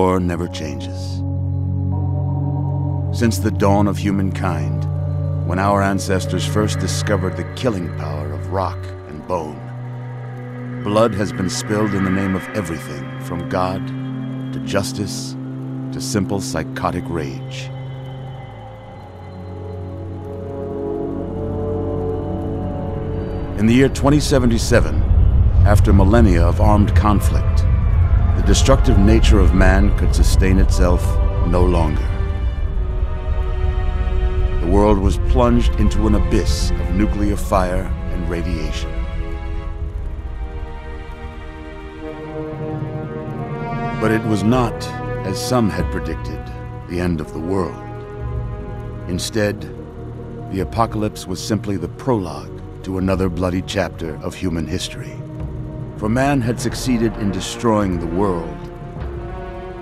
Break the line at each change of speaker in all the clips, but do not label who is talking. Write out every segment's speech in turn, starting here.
War. Never changes. Since the dawn of humankind, when our ancestors first discovered the killing power of rock and bone, blood has been spilled in the name of everything from God to justice to simple psychotic rage. In the year 2077, after millennia of armed conflict, the destructive nature of man could sustain itself no longer. The world was plunged into an abyss of nuclear fire and radiation. But it was not, as some had predicted, the end of the world. Instead, the apocalypse was simply the prologue to another bloody chapter of human history. For man had succeeded in destroying the world.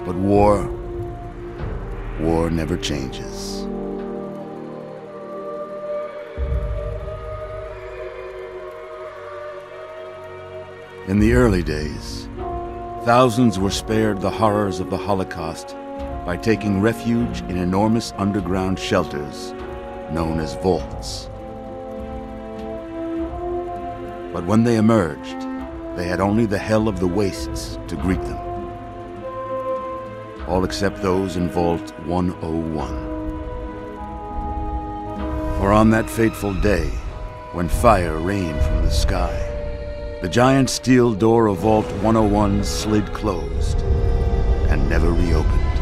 But war, war never changes. In the early days, thousands were spared the horrors of the Holocaust by taking refuge in enormous underground shelters known as vaults. But when they emerged, they had only the hell of the wastes to greet them. All except those in Vault 101. For on that fateful day, when fire rained from the sky, the giant steel door of Vault 101 slid closed and never reopened.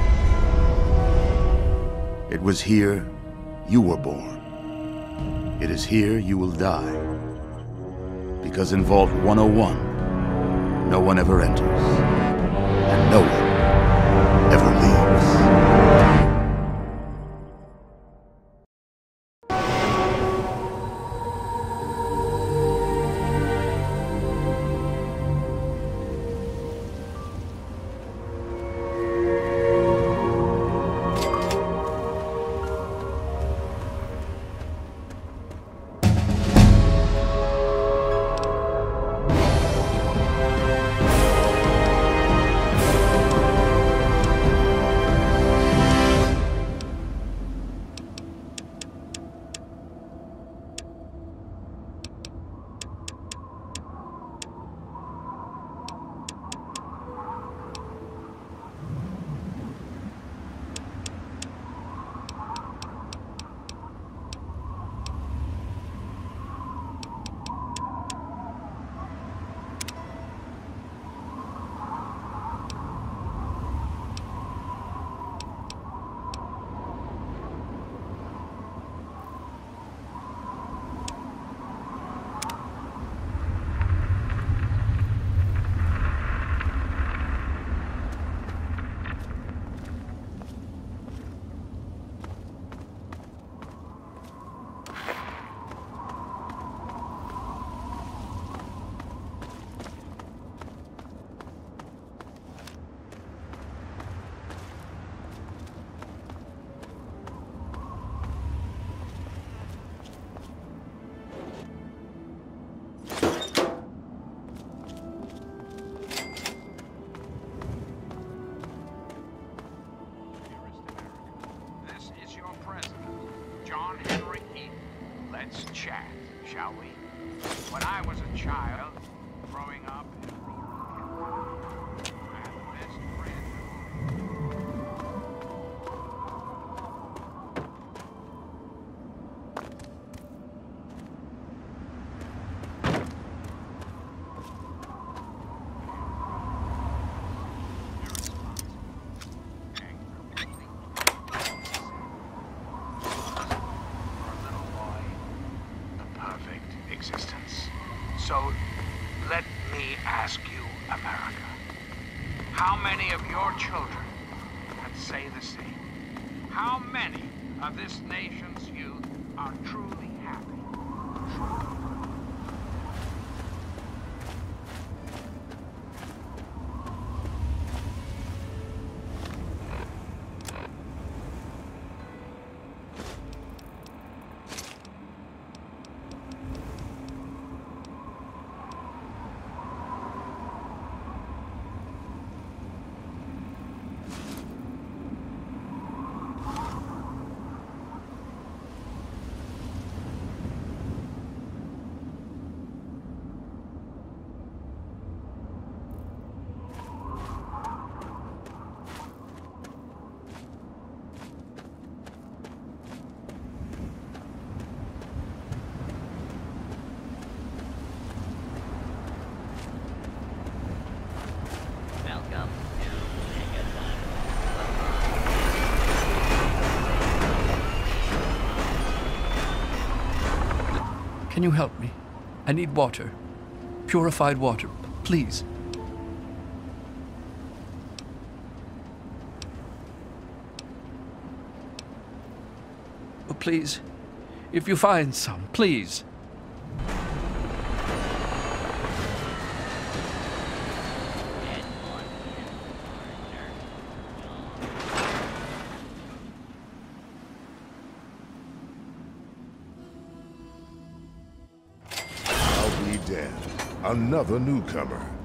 It was here you were born. It is here you will die. Because in Vault 101, no one ever enters, and no one
Can
you help me? I need water. Purified water, please. Oh, please. If you find some, please.
Another newcomer.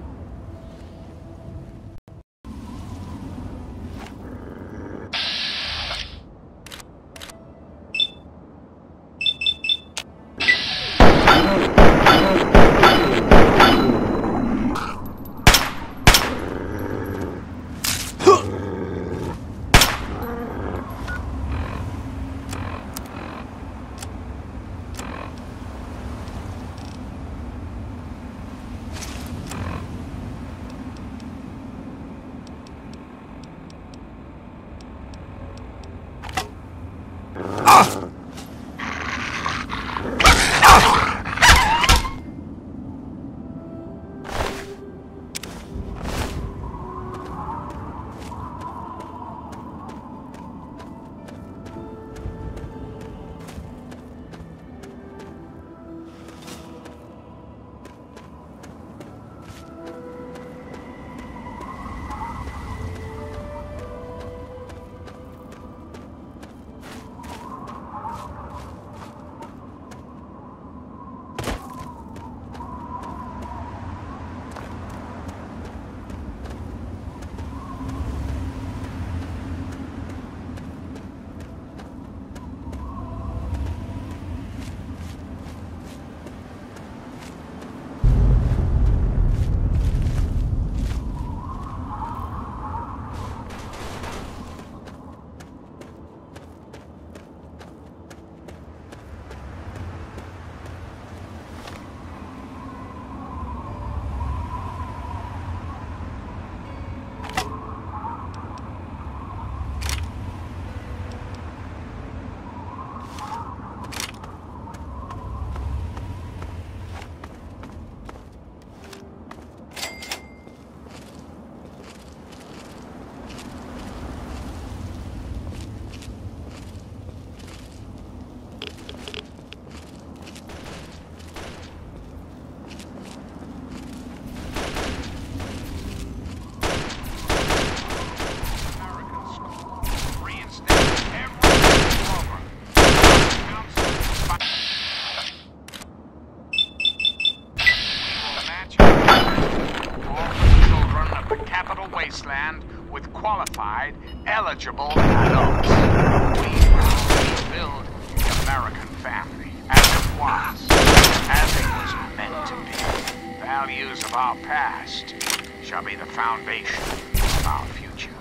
Of our past shall be the foundation of our future.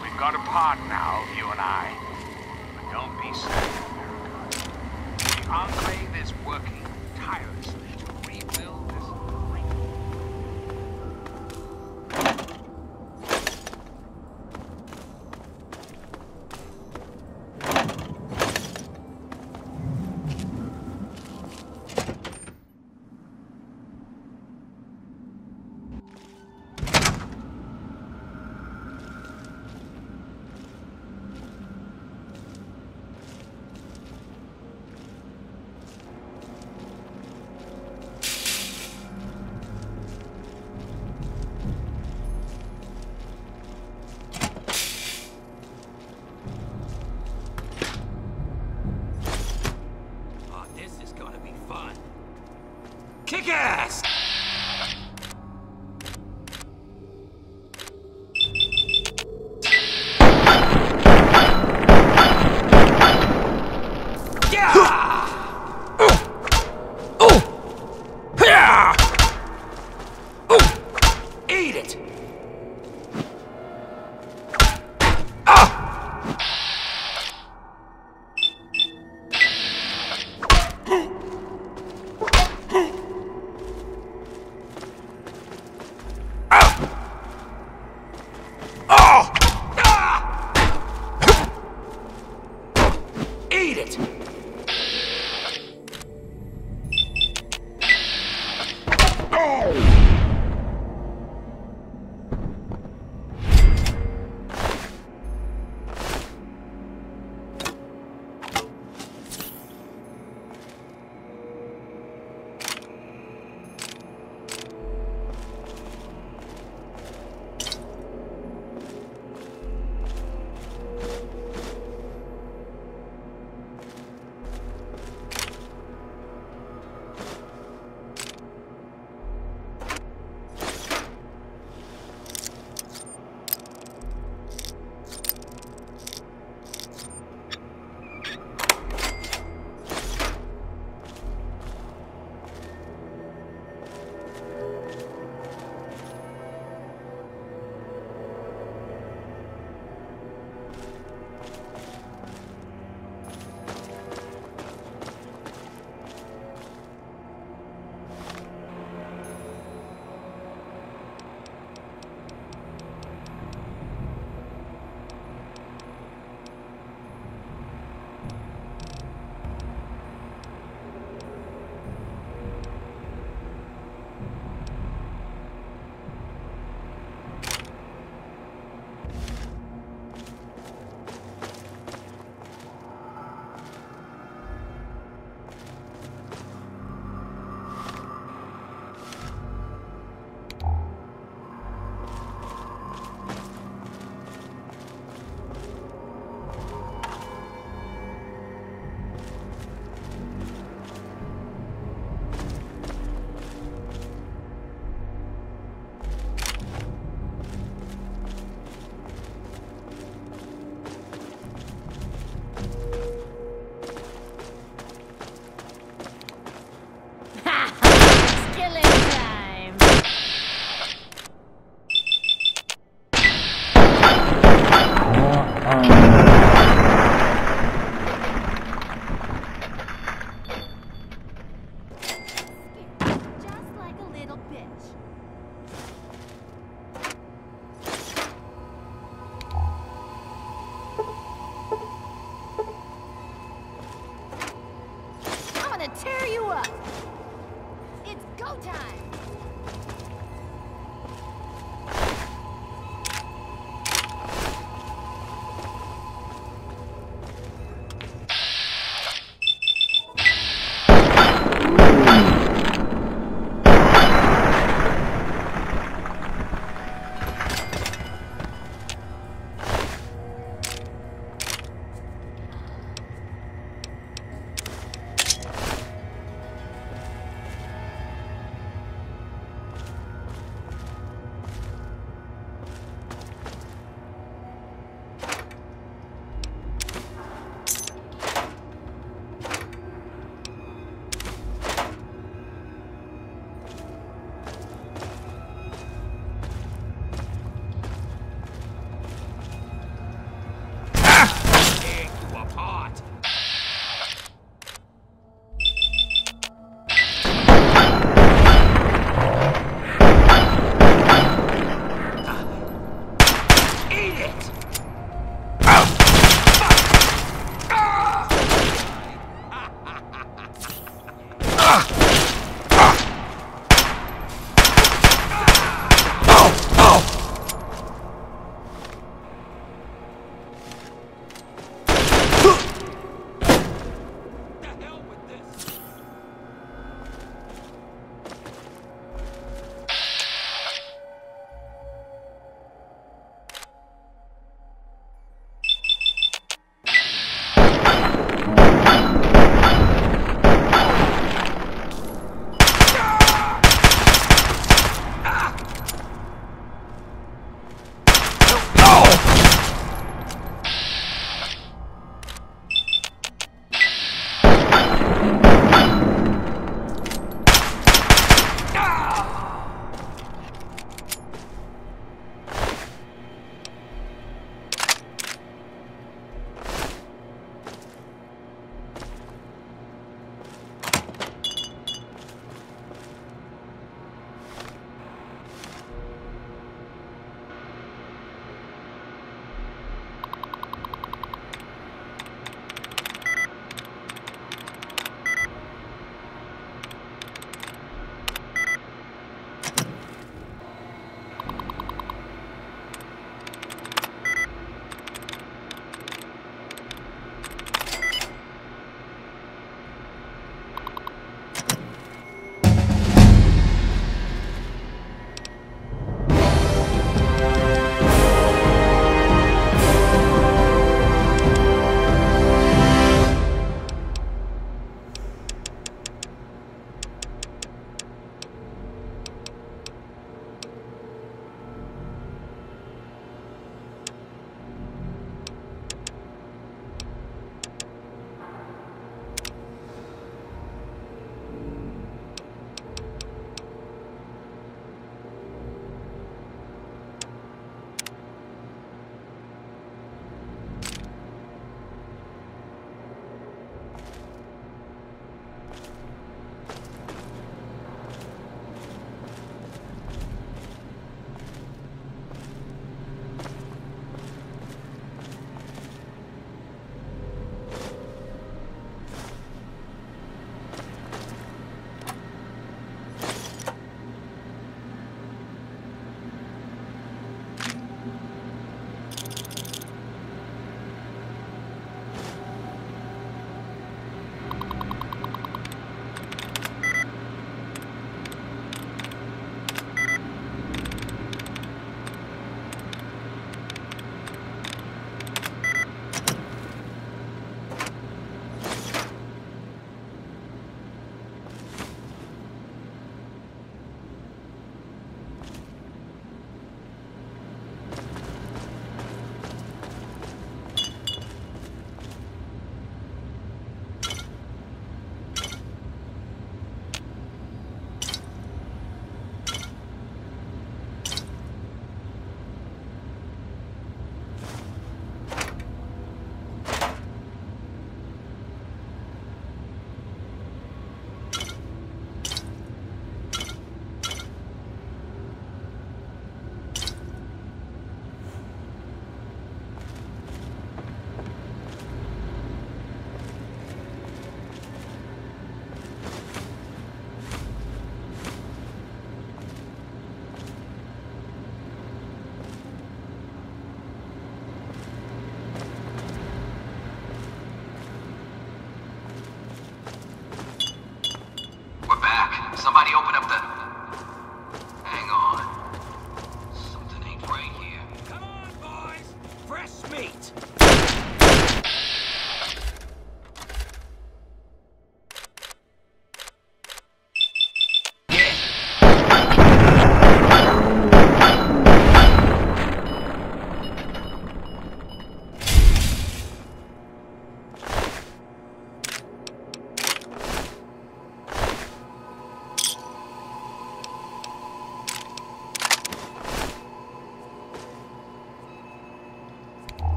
We've got a part now, you and I. But don't be sad, America. The Enclave is working tirelessly